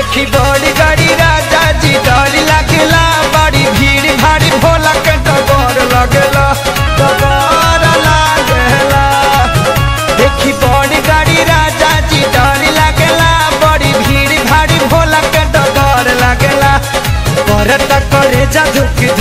देखी बड़ी बड़ी राजा जी डर लगला। बड़ी भीड़ भारी भोला के डर लगला। डर लगला। देखी बड़ी बड़ी राजा जी डर लगला। बड़ी भीड़ भारी भोला के डर लगला। पर तक रे जादू की